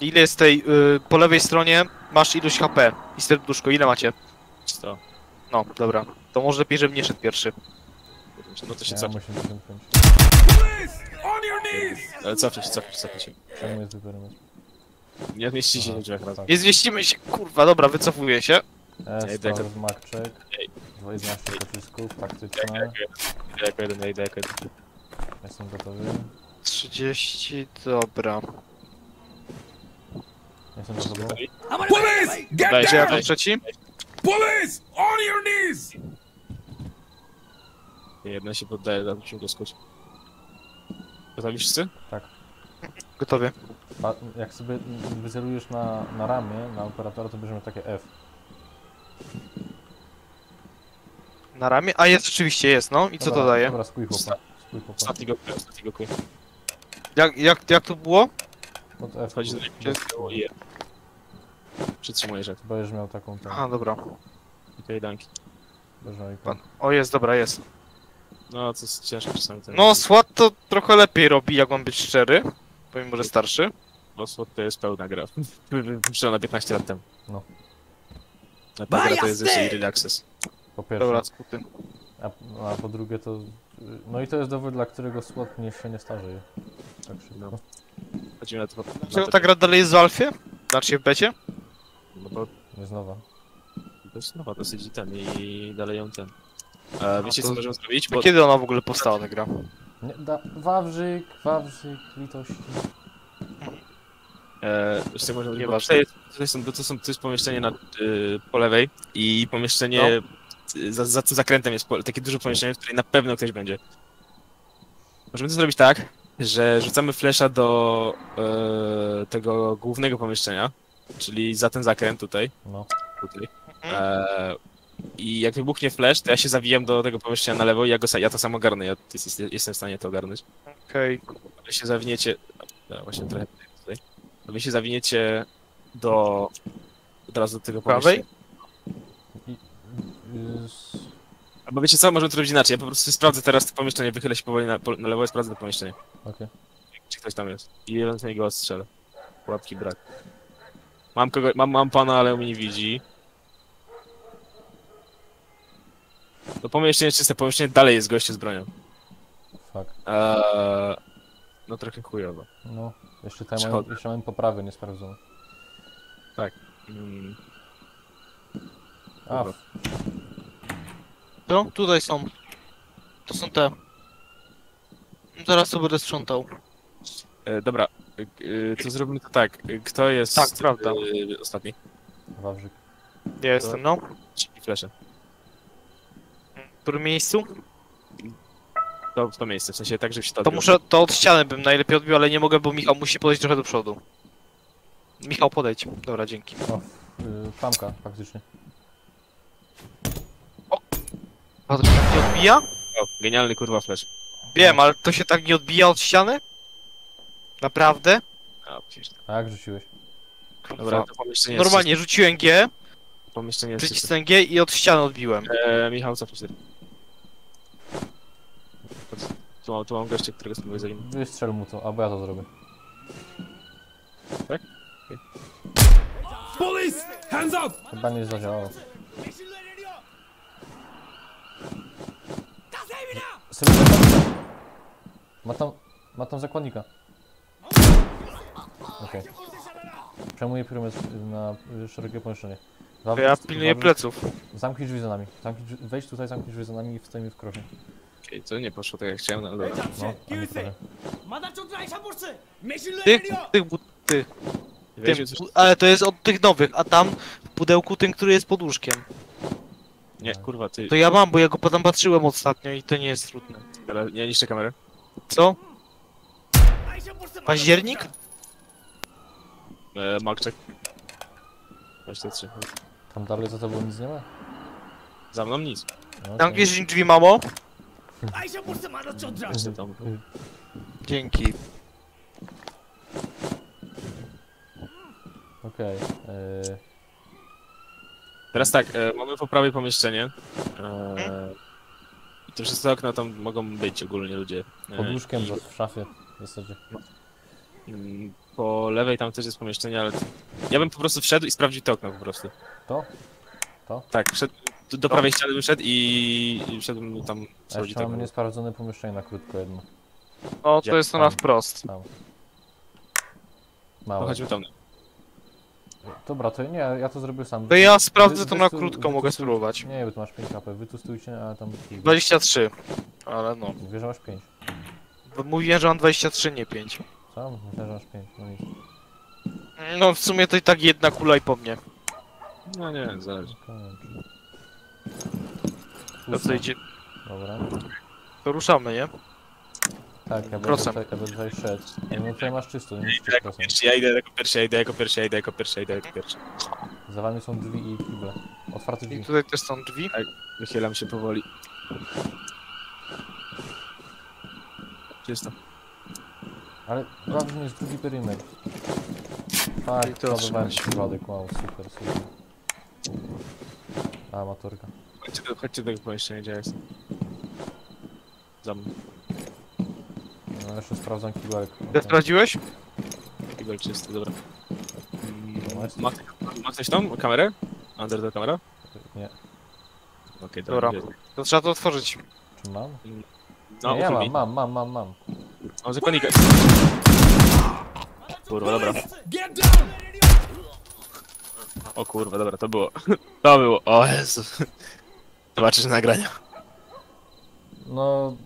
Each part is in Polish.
Ile jest tej, y, po lewej stronie masz ilość HP i serduszko, ile macie? 100. No, dobra. To może lepiej, żebym nie szedł pierwszy. No to się Ja 85. Ale cofnij się, cofnij się, cofnij się. Czemu jest wyperymetr? Nie zmieści się razem. tak. Nie zmieścimy się, kurwa, dobra, wycofuję się. E, Marczek. Ej. 11 pocisków, taktyczne. jako jeden, ja jako jeden, ja idę jako jeden. Jestem gotowy. 30, dobra. Jestem za tobą. Police! Get ja tam trzeci? Police! On your knees! Jeden się poddaje, dam ci go skuć. Gotowi wszyscy? Gotowy. Pa, jak sobie wycelujesz na, na ramię, na operatora, to bierzemy takie F. Na ramię? A jest, rzeczywiście jest, no. I co Dobra, to daje? Dobra, spój chłopa. Spój chłopa. Ostatni go, ostatni go kuj. Jak, jak, jak to było? Pod F. Wchodzi do niego i je. Przytrzymujesz jak Będziesz miał taką tam. A, dobra. i kajdanki. Będziesz miał Pan. ikonę. O, jest, dobra, jest. No, to jest ciężko czasami. Ten... No, SWAT to trochę lepiej robi, jak mam być szczery. Pomimo, że starszy. No, SWAT to jest pełna gra. Wypuszczona na 15 lat temu. No. Na ta gra to jest jeszcze Early Access. Po pierwsze. Dobra, skuty. A, a po drugie to... No i to jest dowód, dla którego SWAT nie, się nie starzeje. Tak szybko. No. Chodzimy na to... To ta gra dalej jest w alfie? Znaczy w becie? no bo Nie znowa. to jest nowa dosyć ten i dalej ją ten. A wiecie to- co możemy zrobić? Bo Kiedy ona w ogóle powstała, ta gra? Nie, da, Wawrzyk, Wawrzyk, litości. e, możemy Nie bo ważne. tutaj, jest- tutaj są, to, są, to jest pomieszczenie na, y, po lewej i pomieszczenie y, za, za tym zakrętem jest po, takie duże pomieszczenie, w którym na pewno ktoś będzie. Możemy to zrobić tak, że rzucamy flesza do e, tego głównego pomieszczenia, czyli za ten zakręt tutaj. No. tutaj. E, I jak wybuchnie flash, to ja się zawijam do tego pomieszczenia na lewo i ja, go, ja to samo ogarnę, ja jest, jestem w stanie to ogarnąć. Okej. Wy się zawiniecie. No, właśnie trochę tutaj. Wy się zawiniecie do. Od razu do tego Prawej? pomieszczenia. S- Albo wiecie co, możemy to robić inaczej. Ja po prostu sprawdzę teraz to pomieszczenie, wychylę się powoli na, na lewo i sprawdzę to pomieszczenie. Okej. Czy ktoś tam jest. I ewentualnie go ostrzelę. Łapki brak. Mam kogo, mam, mam pana, ale on mnie nie widzi. To pomieszczenie czyste, pomieszczenie dalej jest goście z bronią. Fuck. Eee, no trochę chujowo. No. Jeszcze tam Przechodzę. mam, jeszcze mam poprawy niesprawdzone. Mm, A, Dobra. To? Tutaj są. To są te. Zaraz to będę sprzątał. E, dobra, e, e, to zrobimy to tak. E, Kto jest Tak, prawda. e, ostatni? Wawrzyk. Ja jestem, no. I flesze. W którym miejscu? To w to miejsce, w sensie tak, żeby się to To odbiło. muszę, to od ściany bym najlepiej odbił, ale nie mogę, bo Michał musi podejść trochę do przodu. Michał, podejdź. Dobra, dzięki. Y, klamka, faktycznie. A to się tak nie odbija? O, genialny kurwa flash. Wiem, ale to się tak nie odbija od ściany? Naprawdę? A, przecież. A jak rzuciłeś? Dobra, to pomieszczenie jest Normalnie rzuciłem G, czyste. Pomieszczenie jest czyste. przycisnąłem G i od ściany odbiłem. E, Michał, cofnij się. Tu mam, tu mam gościa, którego spróbuję zanim. Wystrzel mu to, albo ja to zrobię. Police! Hands up! Chyba nie zadziałało. Ma tam, ma tam zakładnika. Okej. Przejmuję perymetr na szerokie pomieszczenie. Wawrzyk- ja pilnuję pleców. Zamknij drzwi za nami. Zamknij drzwi, wejdź tutaj, zamknij drzwi za nami i wstajemy w krosie. Okej, to nie poszło tak jak chciałem, no ale dobra. No. Tych, tych, ty, tym, pu- ale to jest od tych nowych, a tam w pudełku tym, który jest pod łóżkiem. Nie, kurwa, ty. To ja mam, bo ja go potem patrzyłem ostatnio i to nie jest trudne. Ale nie niszczę kamerę. Co? Październik? E, Malczek. 23. Tam dalej za tobą nic nie ma? Za mną nic. No, Tam gdzieś drzwi, mamo? Jeszcze tam. Dzięki. Okej. y, Teraz tak, e, mamy po prawej pomieszczenie. E, I te wszystkie okna tam mogą być ogólnie ludzie. E, Pod łóżkiem i- za- w szafie w zasadzie. mm, po lewej tam też jest pomieszczenie, ale... Ja bym po prostu wszedł i sprawdził te okno po prostu. To? Tak, wszedł, do, do prawej ściany bym szedł i, i wszedłbym tam A sprawdzić jeszcze te mamy okno. niesprawdzone pomieszczenie na krótko jedno. O, Gdzie? to jest to na wprost. Tam. No Małe. chodźmy tam. Dobra, to nie, ja to zrobię sam. To ja sprawdzę Wy- to wy na tu- krótko, wy mogę tu- spróbować. Nie, bo tu masz 5 HP. Wy tu stójcie, a tam... 23. Ale no. Mówię, że masz 5. Bo Mówiłem, że mam 23, nie 5. Co? Myślę, że masz 5. No nic. No w sumie to i tak jedna kula i po mnie. No nie, zależy. To co idzie. Dobra. To ruszamy, nie? Tak, ja będę tutaj, ja będę tutaj szedł. No, no tutaj masz czysto, nie Ja jako 3%. pierwszy, ja idę jako pierwszy, ja idę jako pierwszy, ja idę jako pierwszy, ja idę jako pierwszy. Za wami są drzwi i kible. Otwarte I drzwi. tutaj też są drzwi. Wychylam się powoli. Czysto. Ale ważny jest drugi perymetr. Tak, I to ładowałem trzymać. przypadek, wow, super, super. A, amatorka. Chodźcie do, chodźcie do tego pomieszczenia, gdzie ja jestem. Za mną. No jeszcze sprawdzam kibelek. Ty sprawdziłeś? Kibel czysty, dobra. No, Ma, ma ktoś tam kamerę? Under the kamera? Nie, Okej, Dobra. dobra. To trzeba to otworzyć. czy mam? No, Nie, ja mam, mam, mam, mam, mam. Mam zakonika. Kurwa, dobra. O kurwa, dobra, to było. To było. O Jezu. Zobaczysz nagrania. No...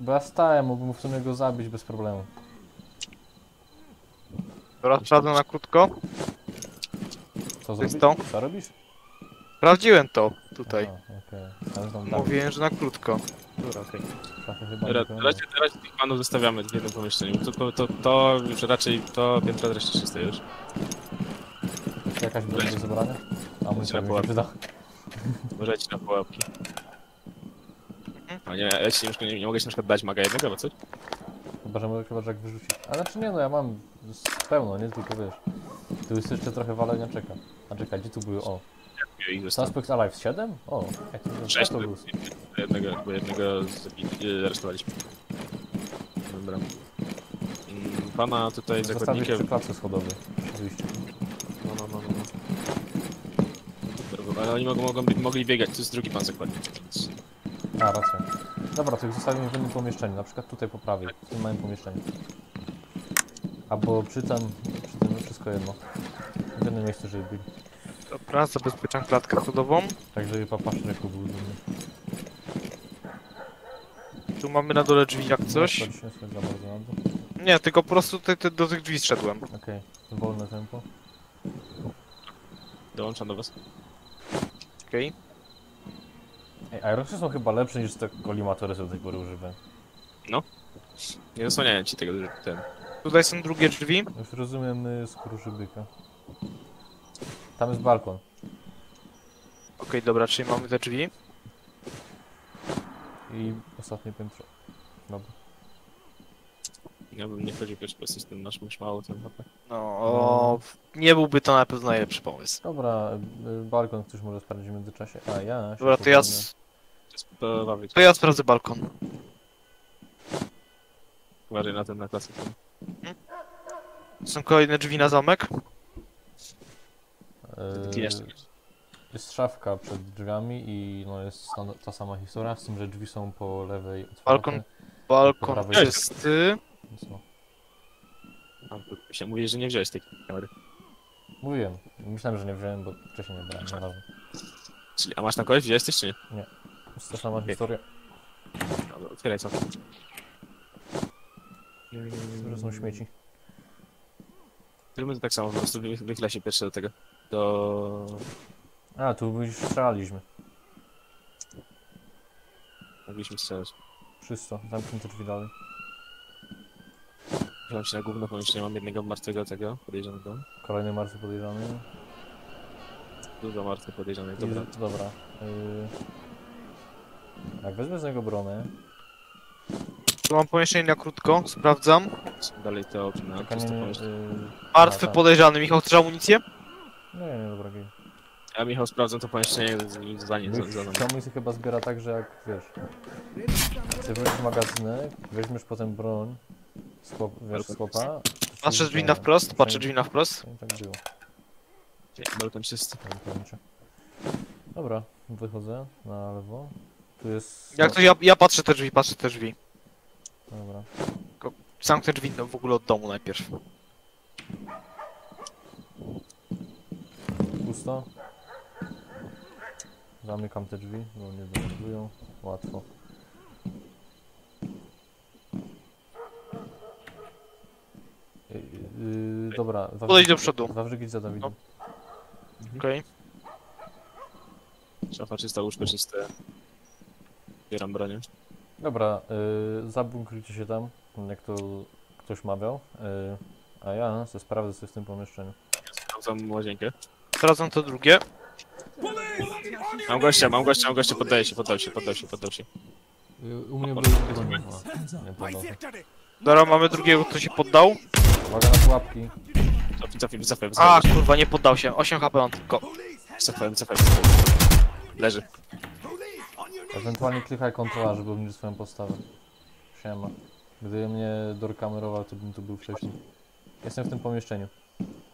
Bo ja stałem, mógłbym w sumie go zabić bez problemu. Dobra, sprawdzę na krótko. Co to? Co robisz? Sprawdziłem to tutaj. Aha, tam dalej. Mówiłem, że na krótko. Dobra, okej. Trochę chyba Ra- nie pełno. Raczej, raczej tych panów zostawiamy w jednym pomieszczeniu. To, to, to, to już raczej to piętro reszty czyste już. Jakaś broń do zebrania? A mój się przyda. Możecie na pułapki. A nie, ja ci nie, nie, nie mogę ci na przykład dać maga jednego, albo coś? Chyba, że mogę chyba że jak wyrzucić. A znaczy nie no, ja mam pełno, nie? Tylko wiesz. Tu jest jeszcze trochę walenia czeka. A czekaj, gdzie tu były? O. Suspect Alive 7? O, jak to, jak Sześć, to to był? jednego, bo jednego zabi- aresztowaliśmy. Dobra. Mm, Pana tutaj Zostawić zakładnikiem... przy klatce schodowej. Oczywiście. No, no, no, no. no. Dobra, Ale oni mogą, mogą, mogli biegać, to jest drugi pan zakładnik. Więc... A, racja. Dobra, to ich zostawimy w innym pomieszczeniu, na przykład tutaj po prawej, w tym małym pomieszczeniu. Albo przy tym, przy tym wszystko jedno. W jednym miejscu, żeby byli. Dobra, zabezpieczam klatkę schodową. Tak, żeby papa Szreku był dumny. Tu mamy na dole drzwi jak coś. Nie schodź za bardzo na dół. Nie, tylko po prostu tutaj te, do tych drzwi zszedłem. Okej, wolne tempo. Dołączam do was. Okej. Ej, Aeroxy są chyba lepsze niż te kolimatory, co do tej pory używałem. Nie zasłaniałem ci tego, że ten... Tutaj są drugie drzwi. Już rozumiem y, skruszy byka. Tam jest balkon. Okej, dobra, czyli mamy te drzwi. I ostatnie piętro. Dobra. Ja bym nie chodził bo jesteś ten, masz, masz mało ten HP. No, o, nie byłby to na pewno najlepszy pomysł. Dobra, y, balkon ktoś może sprawdzić w międzyczasie. A ja. Dobra, to ja, s- To ja sprawdzę balkon. Uważaj na ten, na klasę. Są kolejne drzwi na zamek. Y, Jeszcze. Jest szafka przed drzwiami i no jest stan- ta sama historia, z tym, że drzwi są po lewej otwarte. Balkon. Balkon Prawej czysty. Się Mówisz, że nie wziąłeś tej kamery. Mówiłem. Myślałem, że nie wziąłem, bo wcześniej nie brałem. Nieważne. Czyli, a masz tam kogoś? Wziąłeś coś, czy nie? Jest ta sama historia. Dobra, otwieraj co. że są śmieci. Zróbmy to tak samo, po prostu wy- wychyla się pierwszy do tego. Do... A, tu już strzelaliśmy. Mogliśmy strzelać. Czysto. Zamknięte drzwi dalej. Wziąłem się na główne pomieszczenie, mam jednego martwego tego, podejrzanego. Kolejny martwy podejrzany. Dużo martwych podejrzanych, I- dobra. Dobra. Y... Jak wezmę z niego bronę, Tu mam pomieszczenie na krótko, sprawdzam. Są dalej te okna, czyste pomieszczenie. y... Martwy a, tak. podejrzany. Michał, chcesz amunicję? Nie, nie, dobra, gej. Ja Michał sprawdzę to pomieszczenie z- za nie, za, za się chyba zbiera tak, że jak wiesz, chcesz wziąć magazynek, weźmiesz potem broń z chłop, wiesz, to Patrzę drzwi na wprost, patrzę drzwi na wprost. I tak było. Balkon czysty. ewentualnie. Dobra, wychodzę na lewo. Tu jest... Jak to ja, ja patrzę te drzwi, patrzę te drzwi. Dobra. Zamknę drzwi no, w ogóle od domu najpierw. Pusto. Zamykam te drzwi, bo nie denerwują. Łatwo. Yy, dobra, Podejdź do przodu. Wawrzyk za Dawidem. Okej. Szafa czysta, łóżko czyste. Bieram bronię. Dobra, yy, zabunkrujcie się tam, jak to ktoś mawiał. Yy, a ja se sprawdzę coś w tym pomieszczeniu. Sprawdzam łazienkę. Sprawdzam to drugie. Mam gościa, mam gościa, mam gościa, poddaję się, poddał się, poddał się, poddał się. Yy, u mnie był nie ma. Nie podał. Dobra, mamy drugiego, kto się poddał. Uwaga na pułapki. Cofnij, cofnij, cofnij, A, kurwa, nie poddał się. 8 HP on tylko. cofnij, cofnij. Leży. Ewentualnie klikaj kontrola, żeby obniżyć swoją postawę. Siema. Gdyby mnie dorkamerował, to bym tu był wcześniej. Jestem w tym pomieszczeniu.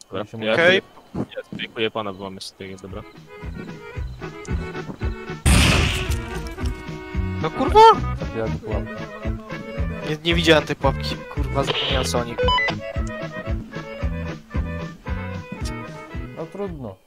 Dobra, Ja się ja, Okej. ja dziękuję pana, bo mamy jeszcze tego, dobra. No kurwa! Zabijamy pułapki. Nie, nie widziałem tej pułapki. Kurwa, zapomniałem co trudno.